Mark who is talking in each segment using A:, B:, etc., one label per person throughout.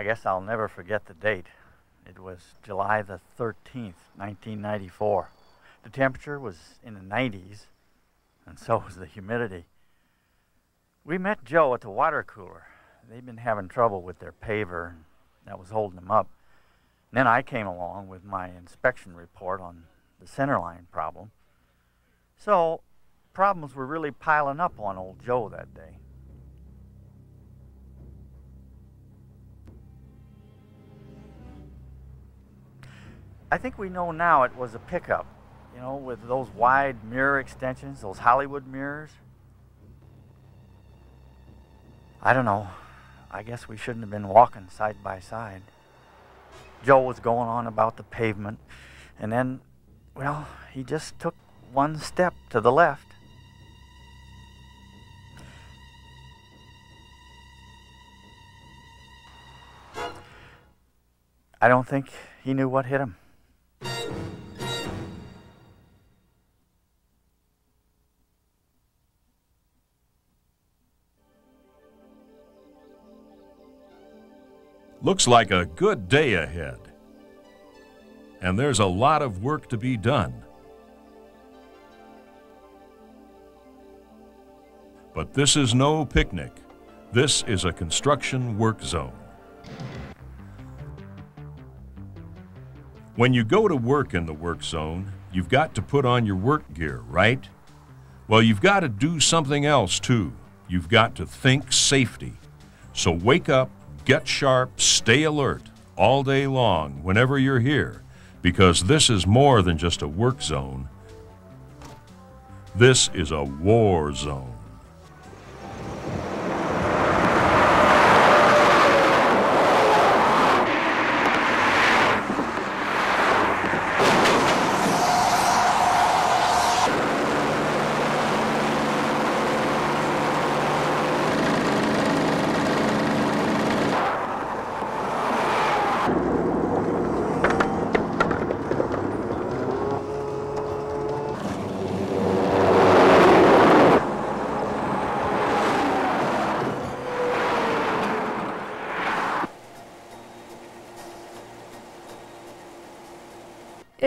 A: I guess I'll never forget the date. It was July the 13th, 1994. The temperature was in the 90s, and so was the humidity. We met Joe at the water cooler. They'd been having trouble with their paver, and that was holding them up. And then I came along with my inspection report on the centerline problem. So, problems were really piling up on old Joe that day. I think we know now it was a pickup, you know, with those wide mirror extensions, those Hollywood mirrors. I don't know. I guess we shouldn't have been walking side by side. Joe was going on about the pavement, and then, well, he just took one step to the left. I don't think he knew what hit him.
B: Looks like a good day ahead. And there's a lot of work to be done. But this is no picnic. This is a construction work zone. When you go to work in the work zone, you've got to put on your work gear, right? Well, you've got to do something else too. You've got to think safety. So wake up, get sharp, stay alert all day long whenever you're here, because this is more than just a work zone. This is a war zone.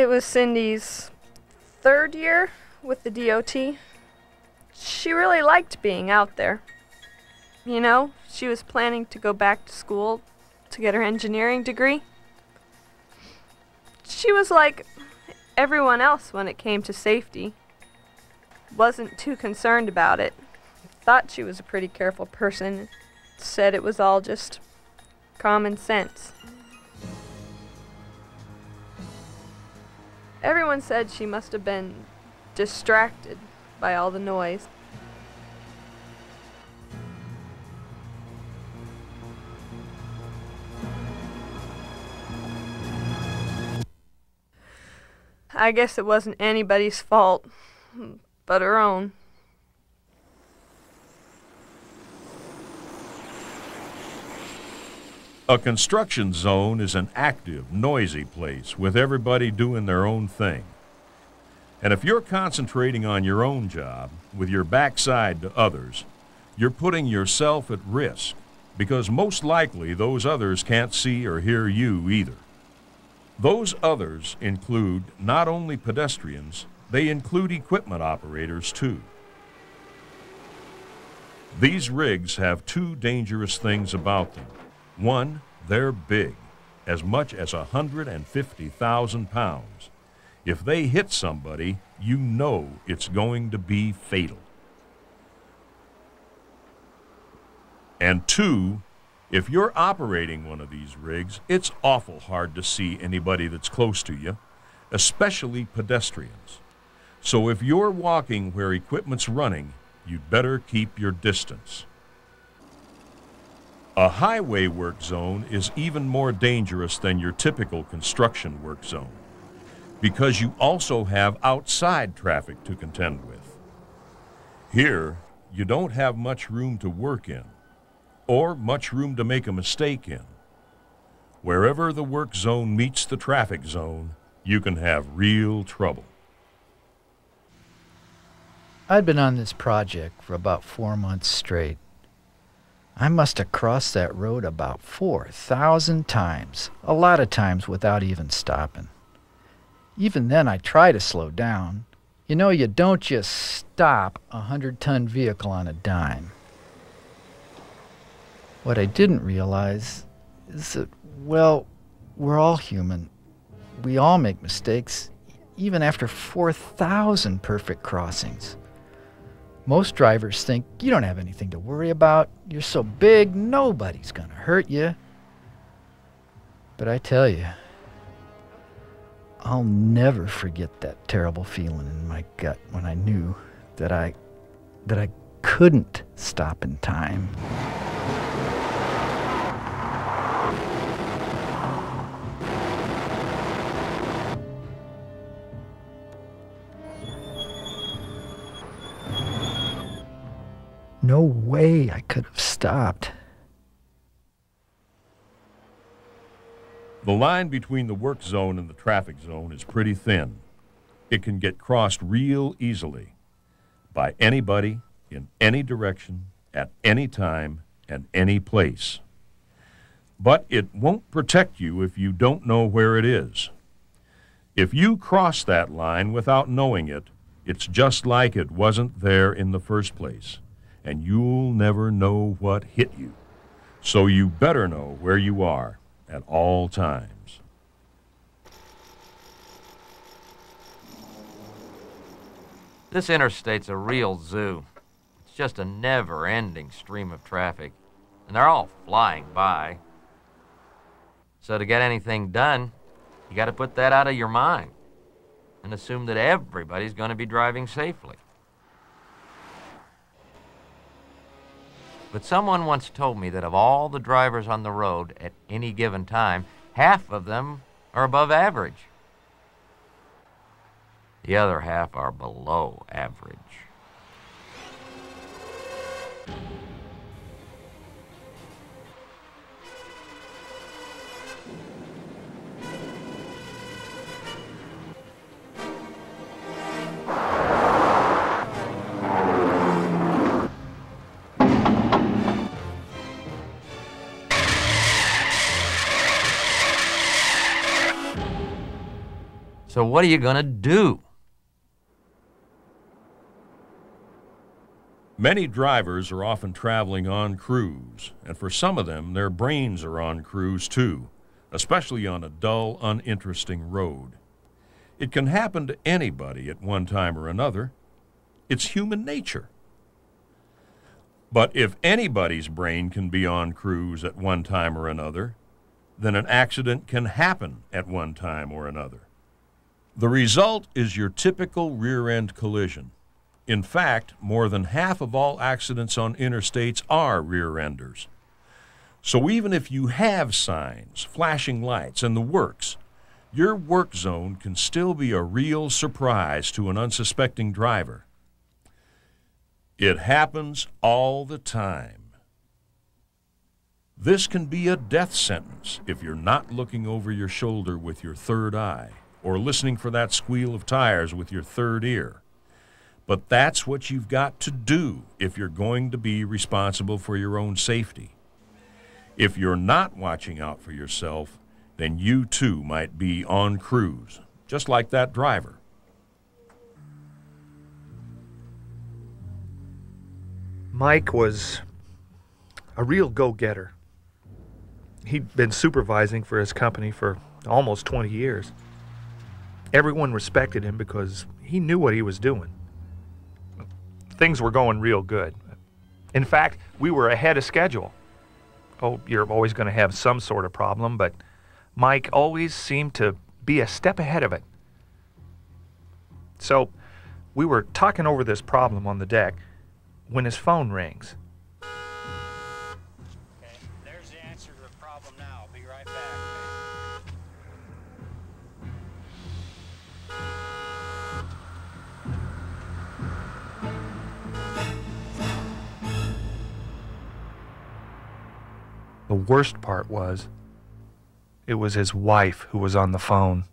C: It was Cindy's third year with the DOT. She really liked being out there. You know, she was planning to go back to school to get her engineering degree. She was like everyone else when it came to safety. Wasn't too concerned about it. Thought she was a pretty careful person. Said it was all just common sense. Everyone said she must have been distracted by all the noise. I guess it wasn't anybody's fault but her own.
B: A construction zone is an active, noisy place with everybody doing their own thing. And if you're concentrating on your own job with your backside to others, you're putting yourself at risk because most likely those others can't see or hear you either. Those others include not only pedestrians, they include equipment operators too. These rigs have two dangerous things about them. One, they're big, as much as 150,000 pounds. If they hit somebody, you know it's going to be fatal. And two, if you're operating one of these rigs, it's awful hard to see anybody that's close to you, especially pedestrians. So if you're walking where equipment's running, you'd better keep your distance. A highway work zone is even more dangerous than your typical construction work zone because you also have outside traffic to contend with. Here, you don't have much room to work in or much room to make a mistake in. Wherever the work zone meets the traffic zone, you can have real trouble.
D: I'd been on this project for about four months straight. I must have crossed that road about 4,000 times, a lot of times without even stopping. Even then, I try to slow down. You know, you don't just stop a 100 ton vehicle on a dime. What I didn't realize is that, well, we're all human. We all make mistakes, even after 4,000 perfect crossings. Most drivers think you don't have anything to worry about. You're so big, nobody's going to hurt you. But I tell you, I'll never forget that terrible feeling in my gut when I knew that I that I couldn't stop in time. No way I could have stopped.
B: The line between the work zone and the traffic zone is pretty thin. It can get crossed real easily by anybody in any direction, at any time, and any place. But it won't protect you if you don't know where it is. If you cross that line without knowing it, it's just like it wasn't there in the first place and you'll never know what hit you. So you better know where you are at all times.
E: This interstate's a real zoo. It's just a never ending stream of traffic, and they're all flying by. So, to get anything done, you got to put that out of your mind and assume that everybody's going to be driving safely. But someone once told me that of all the drivers on the road at any given time, half of them are above average. The other half are below average. So, what are you going to do?
B: Many drivers are often traveling on cruise, and for some of them, their brains are on cruise too, especially on a dull, uninteresting road. It can happen to anybody at one time or another. It's human nature. But if anybody's brain can be on cruise at one time or another, then an accident can happen at one time or another. The result is your typical rear end collision. In fact, more than half of all accidents on interstates are rear enders. So even if you have signs, flashing lights, and the works, your work zone can still be a real surprise to an unsuspecting driver. It happens all the time. This can be a death sentence if you're not looking over your shoulder with your third eye or listening for that squeal of tires with your third ear. But that's what you've got to do if you're going to be responsible for your own safety. If you're not watching out for yourself, then you too might be on cruise, just like that driver.
F: Mike was a real go getter. He'd been supervising for his company for almost 20 years. Everyone respected him because he knew what he was doing. Things were going real good. In fact, we were ahead of schedule. Oh, you're always going to have some sort of problem, but Mike always seemed to be a step ahead of it. So, we were talking over this problem on the deck when his phone rings. The worst part was, it was his wife who was on the phone.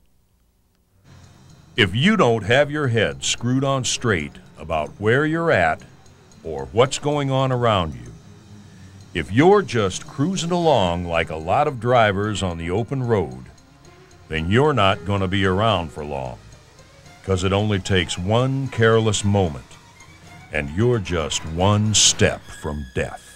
B: If you don't have your head screwed on straight about where you're at or what's going on around you, If you're just cruising along like a lot of drivers on the open road, then you're not going to be around for long. Because it only takes one careless moment, and you're just one step from death.